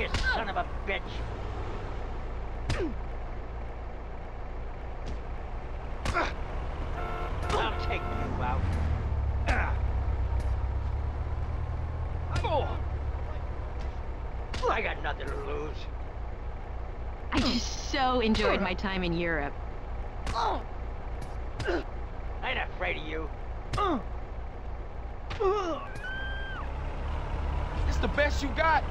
you son of a bitch! I'll take you out. Oh. I got nothing to lose. I just so enjoyed my time in Europe. I ain't afraid of you. It's the best you got.